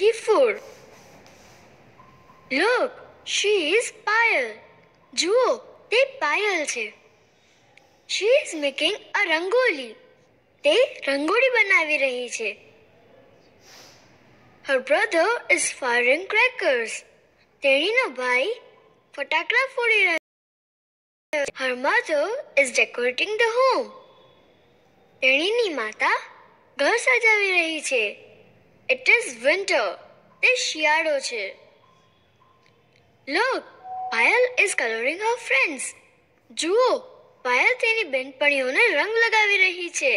24. Look, she is Payal. જુઓ તે પાયલ છે she is making a rangoli તે રંગોળી બનાવી રહી છે her brother is firing crackers તેણીનો ભાઈ ફટાકડા ફોડી રહ્યો her mother is decorating the home તેણીની માતા ઘર સજાવી રહી છે It is winter. તે શિયાળો છે look Payal is colouring her friends જુઓ પાયલ તેની બેનપણીઓને રંગ લગાવી રહી છે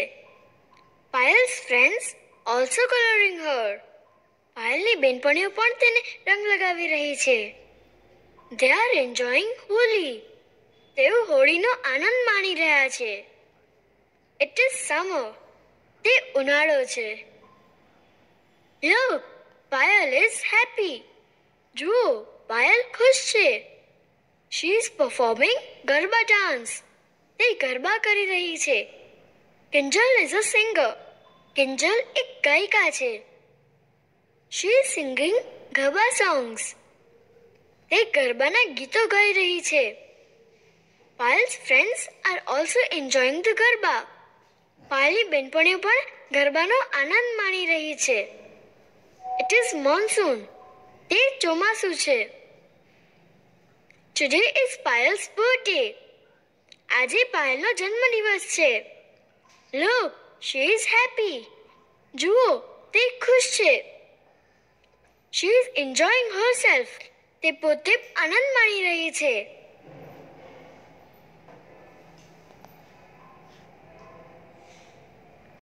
Payal's friends also colouring her પાયલની બેનપણીઓ પણ તેને રંગ લગાવી રહી છે દે આર એન્જોયિંગ હોલી તેઓ હોળીનો આનંદ માણી રહ્યા છે ઇટ ઇઝ સમર તે ઉનાળો છે Look, Payal is happy. જુઓ પાયલ ખુશ છે. She is performing garba dance તે ગરબા કરી રહી છે. Kinjal is a singer Kinjal એક ગાયિકા છે. She is singing garba songs તે ગરબાના ગીતો ગાઈ રહી છે. Payal's friends are also enjoying the garba. પાયલની બેનપણીઓ પણ ગરબાનો આનંદ માણી રહી છે. ઇટ ઇઝ મોનસૂન તે ચોમાસું છે. ટુડે ઇઝ પાયલ્સ બર્થડે આજે પાયલનો જન્મદિવસ છે. લુક શી ઇઝ હેપી જુઓ, તે ખુશ છે. શી ઇઝ એન્જોયિંગ હરસેલ્ફ તે પોતે આનંદ માણી રહી છે.